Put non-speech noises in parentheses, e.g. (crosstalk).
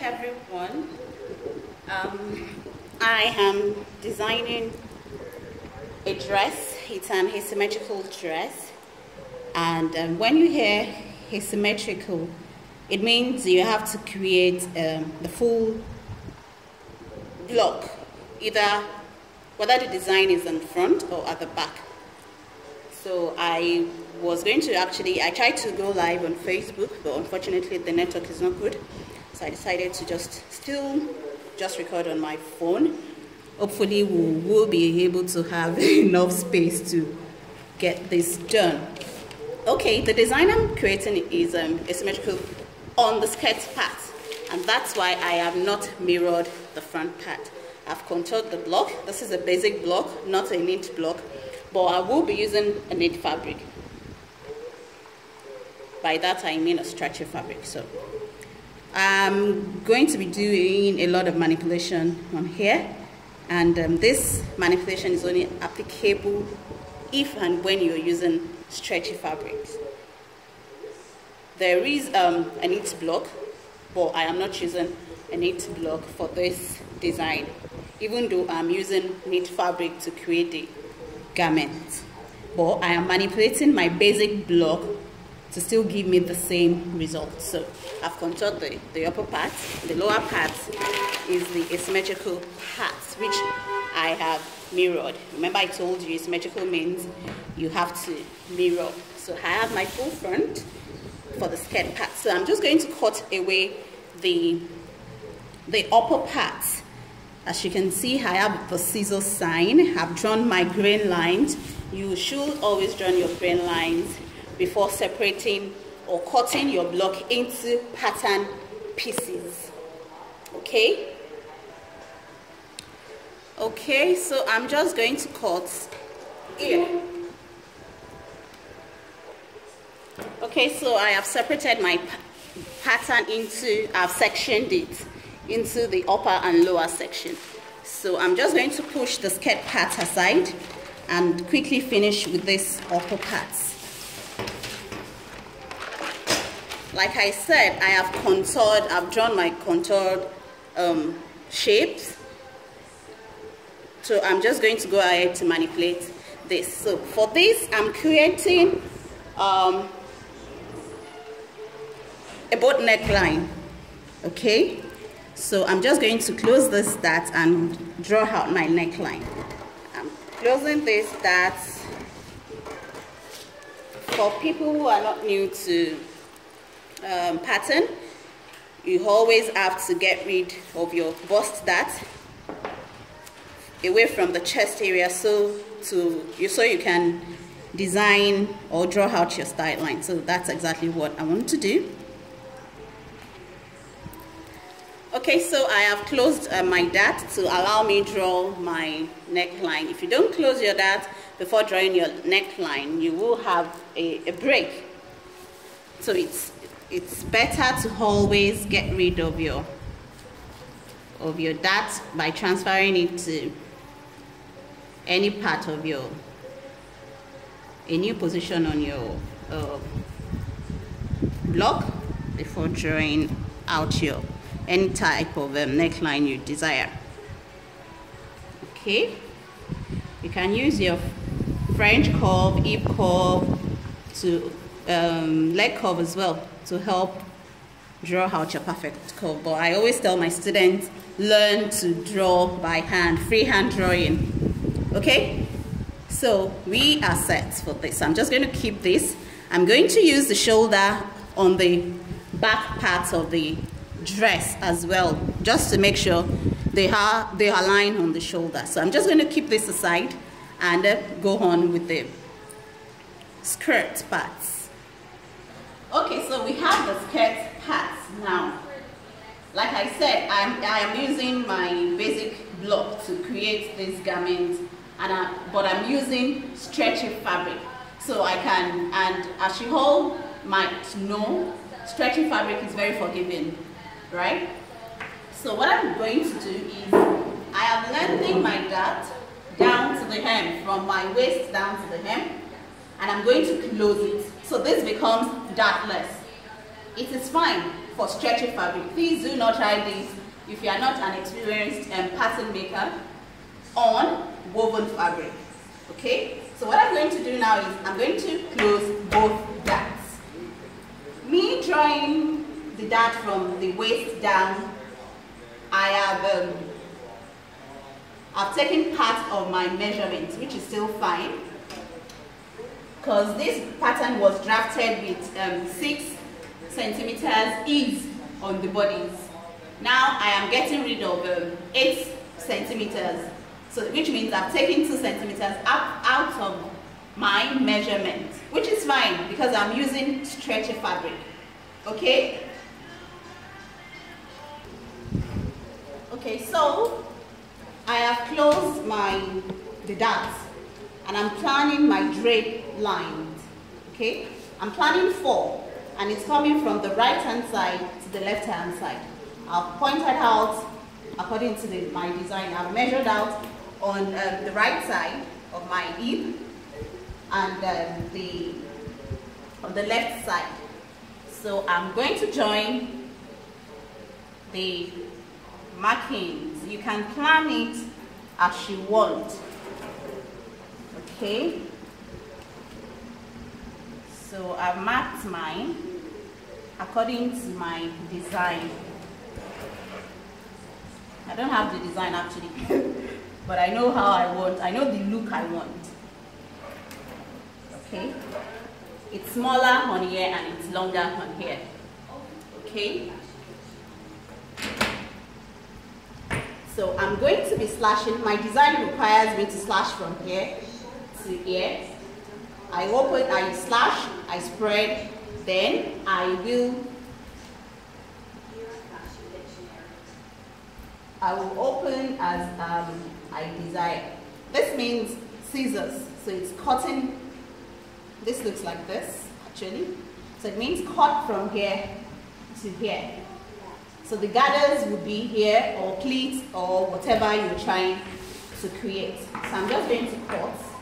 everyone. Um, I am designing a dress. It's an asymmetrical dress. And um, when you hear asymmetrical, it means you have to create um, the full block, either whether the design is in front or at the back. So I was going to actually, I tried to go live on Facebook, but unfortunately the network is not good. So I decided to just still just record on my phone. Hopefully we will be able to have (laughs) enough space to get this done. Okay, the design I'm creating is um, asymmetrical on the skirt part. And that's why I have not mirrored the front part. I've contoured the block. This is a basic block, not a knit block. But I will be using a knit fabric. By that I mean a stretchy fabric. So I'm going to be doing a lot of manipulation on here and um, this manipulation is only applicable if and when you're using stretchy fabrics. There is um, a knit block but I am not using a knit block for this design even though I'm using knit fabric to create the garment but I am manipulating my basic block to still give me the same result. So I've contoured the, the upper part. The lower part is the asymmetrical part, which I have mirrored. Remember I told you asymmetrical means you have to mirror. So I have my full front for the skirt part. So I'm just going to cut away the, the upper part. As you can see, I have the scissor sign. I've drawn my grain lines. You should always draw your grain lines before separating or cutting your block into pattern pieces. Okay? Okay so I'm just going to cut here. Okay so I have separated my pattern into I've sectioned it into the upper and lower section. So I'm just going to push the skirt part aside and quickly finish with this upper parts like I said, I have contoured, I've drawn my contoured um, shapes. So I'm just going to go ahead to manipulate this. So for this, I'm creating um, a boat neckline, okay? So I'm just going to close this dart and draw out my neckline. I'm closing this dart for people who are not new to um, pattern you always have to get rid of your bust dart away from the chest area so to you so you can design or draw out your style line. So that's exactly what I want to do. Okay so I have closed uh, my dart to allow me draw my neckline. If you don't close your dart before drawing your neckline you will have a, a break. So it's it's better to always get rid of your of your dart by transferring it to any part of your a new position on your uh, block before drawing out your any type of um, neckline you desire. Okay? You can use your French curve, hip curve to um, leg curve as well to help draw out your perfect curve. But I always tell my students, learn to draw by hand, freehand drawing. Okay? So we are set for this. I'm just going to keep this. I'm going to use the shoulder on the back part of the dress as well, just to make sure they are they align on the shoulder. So I'm just going to keep this aside and uh, go on with the skirt parts. Okay, so we have the skirt parts now. Like I said, I'm, I am using my basic block to create this garment, and I, but I'm using stretchy fabric. So I can, and as you all might know, stretchy fabric is very forgiving, right? So what I'm going to do is, I am lengthening my dart down to the hem, from my waist down to the hem, and I'm going to close it. So this becomes dartless. It is fine for stretchy fabric. Please do not try this if you are not an experienced um, pattern maker on woven fabric. Okay, so what I'm going to do now is I'm going to close both darts. Me drawing the dart from the waist down, I have um, I've taken part of my measurement, which is still fine, because this pattern was drafted with um, six centimeters ease on the bodice. Now I am getting rid of um, eight centimeters so which means I've taken two centimeters up out of my measurement, which is fine because I'm using stretchy fabric. Okay? Okay, so I have closed my the darts and I'm planning my drape lines. Okay? I'm planning four and it's coming from the right hand side to the left hand side. I've pointed out according to the, my design. I've measured out on um, the right side of my hip and um, the on the left side. So I'm going to join the markings. You can plan it as you want. Okay. So I've marked mine according to my design. I don't have the design actually. (laughs) but I know how I want, I know the look I want. Okay? It's smaller on here and it's longer on here. Okay? So I'm going to be slashing, my design requires me to slash from here here. I open, I slash, I spread, then I will I will open as um, I desire. This means scissors. So it's cutting, this looks like this actually. So it means cut from here to here. So the gathers would be here or pleats or whatever you're trying to create. So I'm just going to cut.